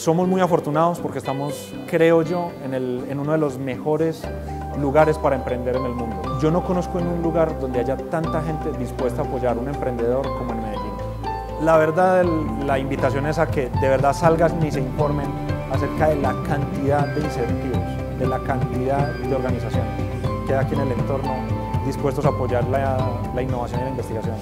somos muy afortunados porque estamos, creo yo, en, el, en uno de los mejores lugares para emprender en el mundo. Yo no conozco en un lugar donde haya tanta gente dispuesta a apoyar a un emprendedor como en Medellín. La verdad, la invitación es a que de verdad salgan y se informen acerca de la cantidad de incentivos, de la cantidad de organizaciones que hay aquí en el entorno dispuestos a apoyar la, la innovación y la investigación.